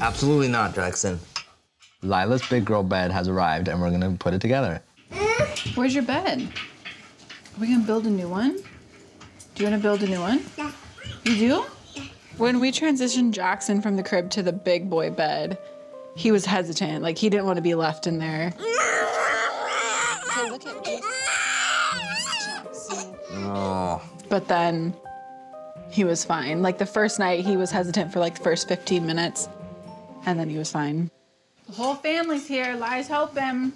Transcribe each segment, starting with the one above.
Absolutely not, Jackson. Lilah's big girl bed has arrived, and we're gonna put it together. Where's your bed? Are we gonna build a new one? Do you wanna build a new one? Yeah. You do? Yeah. When we transitioned Jackson from the crib to the big boy bed, he was hesitant. Like he didn't want to be left in there. Okay, look at me. Oh. But then he was fine. Like the first night, he was hesitant for like the first 15 minutes, and then he was fine. The whole family's here. Lies help him.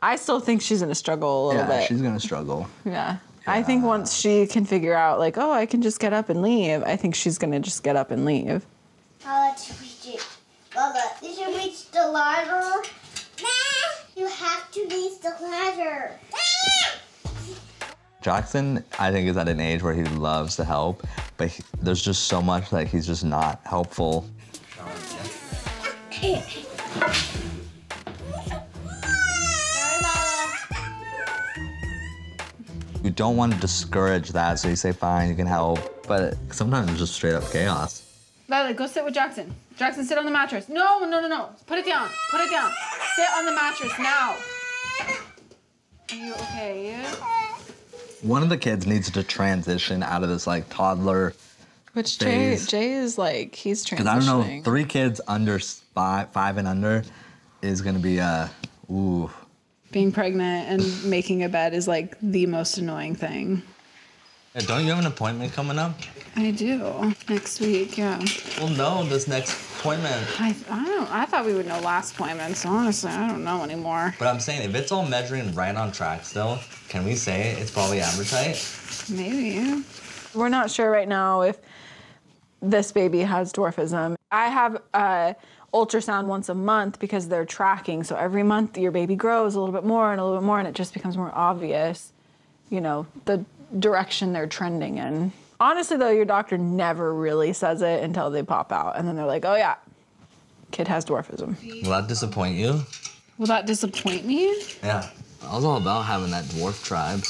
I still think she's gonna struggle a little bit. Yeah, bit. she's gonna struggle. Yeah. I think once she can figure out, like, oh, I can just get up and leave, I think she's gonna just get up and leave. Now let's reach it. Bubba, did you reach the ladder? You have to reach the ladder. Jackson, I think, is at an age where he loves to help, but he, there's just so much that he's just not helpful. You don't want to discourage that, so you say, fine, you can help. But sometimes it's just straight up chaos. Lilah, go sit with Jackson. Jackson, sit on the mattress. No, no, no, no. Put it down. Put it down. Sit on the mattress now. Are you okay? One of the kids needs to transition out of this like toddler. Which Jay, Phase. Jay is like, he's transitioning. Because I don't know, three kids under five, five and under is gonna be uh, ooh. Being pregnant and making a bed is like the most annoying thing. Yeah, don't you have an appointment coming up? I do. Next week, yeah. Well, no, this next appointment. I, I don't, I thought we would know last appointment, so honestly, I don't know anymore. But I'm saying, if it's all measuring right on track still, can we say it's probably ambrotype? Maybe. We're not sure right now if this baby has dwarfism. I have a ultrasound once a month because they're tracking. So every month your baby grows a little bit more and a little bit more, and it just becomes more obvious, you know, the direction they're trending in. Honestly, though, your doctor never really says it until they pop out, and then they're like, "Oh yeah, kid has dwarfism." Will that disappoint you? Will that disappoint me? Yeah. I was all about having that dwarf tribe.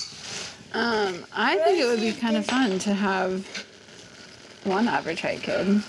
Um, I think it would be kind of fun to have one average height kid.